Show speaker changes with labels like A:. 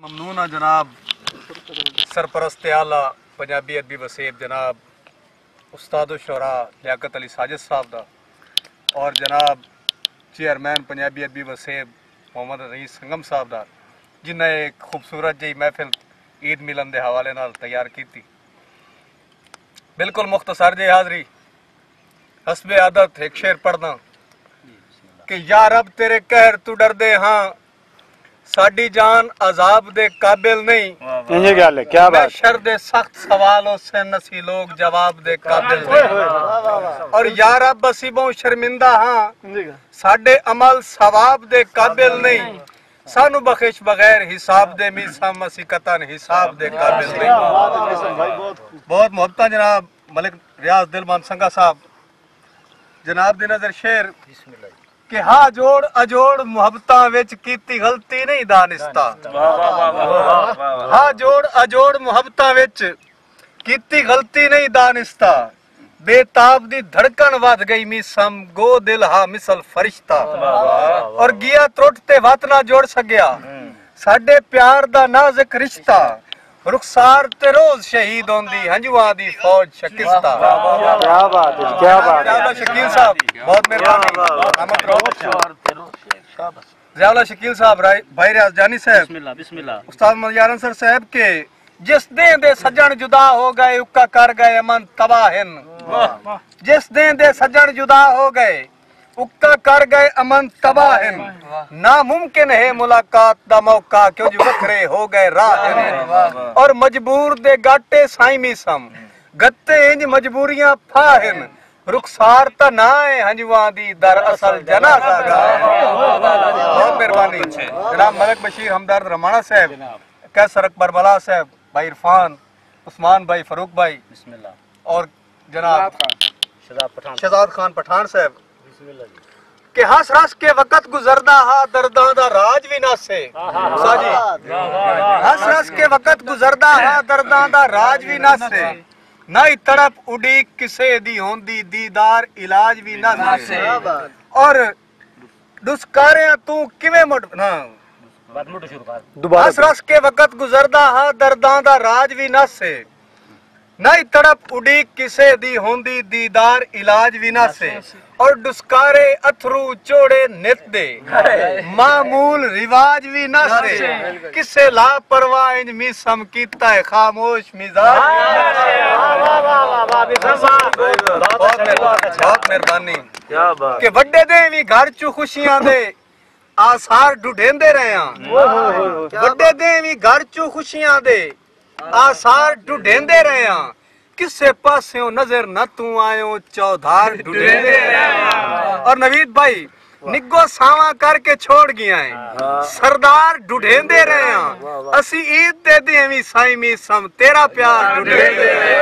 A: ममनून जनाब। सरपरस्त आला पंजाबी अदबी वसीब जनाब, उस्ताद शरा, लियाकत अली साजिद साहब का और जनाब, चेयरमैन पंजाबी अदबी वसेब मोहम्मद रईस संगम साहब का जिन्हें एक खूबसूरत जी महफिल ईद मिलन के हवाले न तैयार की बिल्कुल मुख्तसर जी हाजरी। हसब आदत एक शेर पढ़ना कि, या रब तेरे कहर तू डर दे हाँ ਸਾਡੀ ਜਾਨ ਅਜ਼ਾਬ ਦੇ ਕਾਬਿਲ ਨਹੀਂ
B: ਇਹ ਗੱਲ ਹੈ ਕੀ ਬਾਤ
A: ਸ਼ਰ ਦੇ ਸਖਤ ਸਵਾਲੋਂ ਸੇ ਨਸੀ ਲੋਗ ਜਵਾਬ ਦੇ ਕਾਬਿਲ
C: ਨਹੀਂ
A: ਔਰ ਯਾ ਰੱਬ ਅਸੀਂ ਬਹੁ ਸ਼ਰਮਿੰਦਾ ਹਾਂ ਸਾਡੇ ਅਮਲ ਸਵਾਬ ਦੇ ਕਾਬਿਲ ਨਹੀਂ सानू बखिश बगैर हिसाब दे मी सम असी कतन हिसाब दे काबिल नहीं बहुत मोहब्बत जनाब मलिक रियाज दिलमान संगा साहब जनाब दी नज़र शेर ਕਿ ਹਾ ਜੋੜ ਅਜੋੜ ਮੁਹੱਬਤਾਂ ਵਿੱਚ ਕੀਤੀ ਗਲਤੀ ਨਹੀਂ ਦਾਨਿਸਤਾ ਹਾ ਜੋੜ ਅਜੋੜ ਮੁਹੱਬਤਾਂ ਵਿੱਚ ਕੀਤੀ ਗਲਤੀ ਨਹੀਂ ਦਾਨਿਸਤਾ ਬੇਤਾਬ ਦੀ ਧੜਕਣ ਵੱਧ ਗਈ ਮਿਸਮ ਗੋ ਦਿਲ ਹਾ ਮਿਸਲ ਫਰਿਸ਼ਤਾ। ਔਰ ਗਿਆ ਤਰੁੱਟ ਤੇ ਵਤ ਨਾ ਜੋੜ ਸਕਿਆ। ਸਾਡੇ ਪਿਆਰ ਦਾ ਨਾਜ਼ੁਕ ਰਿਸ਼ਤਾ। रुखसार ते रोज शहीद होंदी। हाँ हंजुआ दी फौज शकिस्ता
D: क्या
B: बात है क्या हाँ बात
A: है। शकील साहब बहुत मेहरबानी। जयाला शकील साहब भाई रियाज जानी साहब।
D: बिस्मिल्लाह
C: बिस्मिल्लाह।
A: उस्ताद मजारन सर साहब के जिस दे दे सजन जुदा हो गए उक्का कर गए अमन तबाहन जिस दे दे सजन जुदा हो गए पुख्ता कर गए अमन तबाह नामुमकिन है मुलाकात का मौका क्यों जी वखरे हो गए राह और मजबूर दे गाटे साइमी सम। गत्ते इंज मजबूरियाँ फाहिन रुखसार ता ना है हंजुआ दी दर दरअसल जनाजा बहुत मेहरबानी। जनाब मलक बशीर हमदर्द रमाना साहब कैसर अकबर बला साहब भाई इरफान उस्मान भाई फरूक भाई। और जनाब शहजाद
C: पठान
A: शहजाद खान पठान साहब। ਕਿ ਹੱਸ ਹੱਸ ਕੇ ਵਕਤ ਗੁਜ਼ਰਦਾ ਹਾ ਦਰਦਾਂ ਦਾ ਰਾਜ ਵੀ ਨਾਸੇ ਸਾਜੀ। ਹੱਸ ਹੱਸ ਕੇ ਵਕਤ ਗੁਜ਼ਰਦਾ ਹਾ ਦਰਦਾਂ ਦਾ ਰਾਜ ਵੀ ਨਾਸੇ ਨਾਈ ਤੜਪ ਉਡੀ ਕਿਸੇ ਦੀ ਹੁੰਦੀ ਦੀਦਾਰ ਇਲਾਜ ਵੀ ਨਾ ਨਾਸੇ ਔਰ ਦੁਸਕਾਰਿਆਂ ਤੂੰ ਕਿਵੇਂ ਮੁੜ ਨਾ।
C: ਬਦਮੁੱਟ ਸ਼ੁਰੂ ਕਰ।
B: ਦੁਬਾਰਾ ਹੱਸ
A: ਹੱਸ ਕੇ ਵਕਤ ਗੁਜ਼ਰਦਾ ਹਾ ਦਰਦਾਂ ਦਾ ਰਾਜ ਵੀ ਨਾ ਸੇ। नहीं तड़प उड़ी किसे दी होंदी दीदार इलाज विना से और डुस्कारे अथरू चोड़े नित दे मामूल रिवाज भी न से किसे लापरवाह इंज मी समकीता है खामोश मिजाज बहुत मेहरबानी के वड्डे दे भी घर चू खुशियां दे ਆਸਾਰ ਢੁਢੇਂਦੇ ਰਹੇ ਆ ਵੱਡੇ ਦੇ ਵੀ ਘਰ ਚੋਂ ਖੁਸ਼ੀਆਂ ਦੇ ਆਸਾਰ ਢੁੱਢੇਂਦੇ ਰਹੇ ਆ। ਕਿਸੇ ਪਾਸਿਓਂ ਨਜ਼ਰ ਨਾ ਤੂੰ ਆਇਓ, ਚੌਧਾਰ ਢੁੱਢੇਂਦੇ ਰਹੇ ਔਰ ਨਵੀਦ ਭਾਈ ਨਿੱਗੋ ਸਾਵਾ ਕਰਕੇ ਛੋੜ ਗਿਆ ਹੈ ਸਰਦਾਰ ਢੁੱਢੇਂਦੇ ਰਹੇ ਆ। ਅਸੀਂ ਈਦ ਦੇ ਦੇ ਵੀ ਸਮ, ਤੇਰਾ ਪਿਆਰ ਢੁੱਢੇਂਦੇ ਰਹੇ